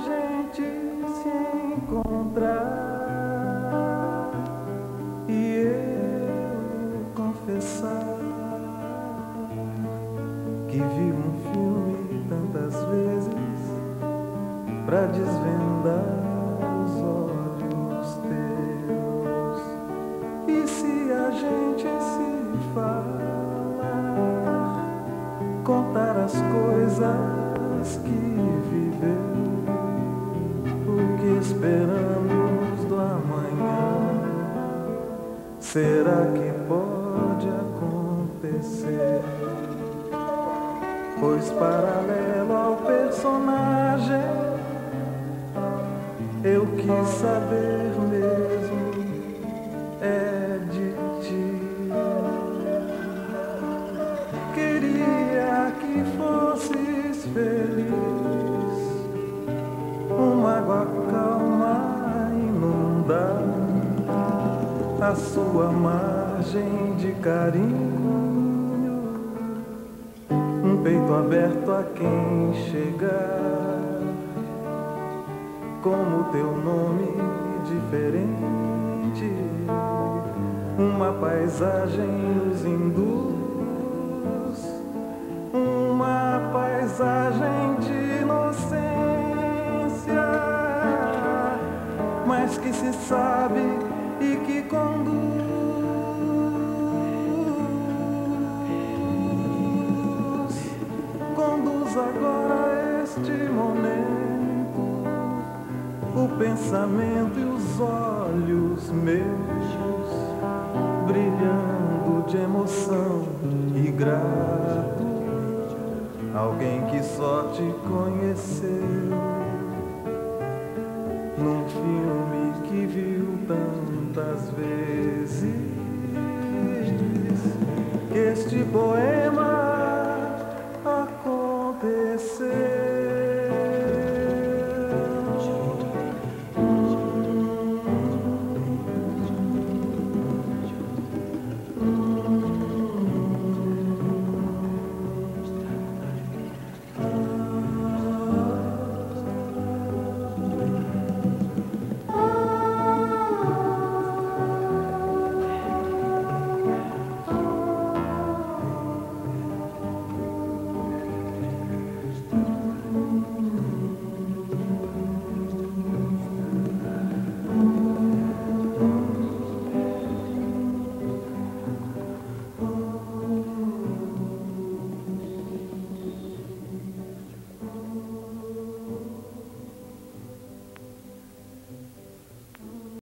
gente se encontrar e eu confessar que vi um filme tantas vezes pra desvendar os olhos teus. E se a gente se falar contar as coisas que será que pode acontecer? Pois paralelo ao personagem eu quis saber sua margem de carinho, um peito aberto a quem chegar. Como teu nome diferente, uma paisagem nos induz, uma paisagem de inocência, mas que se sabe e que conduz, conduz agora este momento o pensamento e os olhos meus brilhando de emoção e grato. Alguém que só te conheceu num filme que viu tantas vezes este poema aconteceu.